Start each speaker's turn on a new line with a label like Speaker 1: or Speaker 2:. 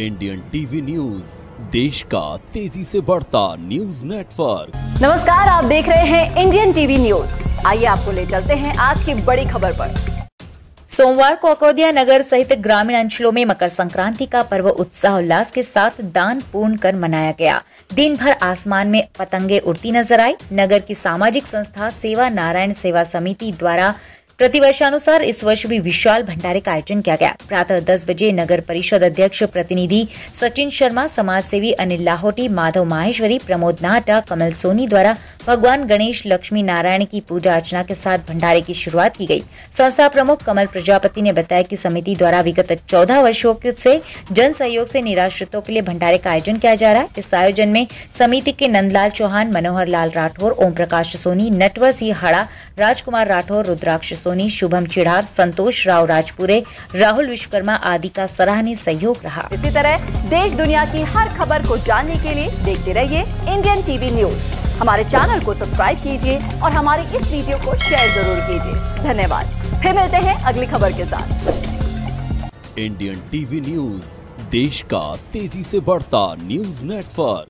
Speaker 1: Indian TV news देश का तेज़ी से बढ़ता न्यूज़ नेटवर्क
Speaker 2: नमस्कार आप देख रहे हैं इंडियन टीवी न्यूज़ आइए आपको ले चलते हैं आज की बड़ी खबर पर।
Speaker 3: सोमवार को अकोदिया नगर सहित ग्रामीण अंचलों में मकर संक्रांति का पर्व उत्साह उल्लास के साथ दान पूर्ण कर मनाया गया। दिन भर आसमान में पतंगे उड़ती नज़र आई। नगर की सामाजिक संस्था सेवा नारायण सेवा समिति द्वारा प्रतिवर्षानुसार इस वर्ष भी विशाल भंडारे का आयोजन किया गया। प्रातः दस बजे नगर परिषद अध्यक्ष प्रतिनिधि सचिन शर्मा समाज सेवी अनिल लाहौटी, माधव माहेश्वरी, प्रमोद नाहटा, कमल सोनी द्वारा भगवान गणेश लक्ष्मी नारायण की पूजा अर्चना के साथ भंडारे की शुरुआत की गई। संस्था प्रमुख कमल प्रजापति ने बताया कि समिति द्वारा विगत चौदह वर्षों से जन सहयोग से निराश्रितों के लिए भंडारे का आयोजन किया जा रहा है। इस आयोजन में समिति के नंदलाल चौहान, मनोहर लाल राठौर ओम प्रकाश सोनी, नटवर सिंह हड़ा, राजकुमार राठौर, रुद्राक्ष सोनी, शुभम चिढ़ार, संतोष राव राजपुरे, राहुल विश्वकर्मा आदि का सराहनीय सहयोग रहा।
Speaker 2: इसी तरह देश दुनिया की हर खबर को जानने के लिए देखते रहिए इंडियन टीवी न्यूज़। हमारे चैनल को सब्सक्राइब कीजिए और हमारे इस वीडियो को शेयर ज़रूर कीजिए। धन्यवाद। फिर मिलते हैं अगली खबर के साथ।
Speaker 1: इंडियन टीवी न्यूज़ देश का तेज़ी से बढ़ता न्यूज़ नेटवर्क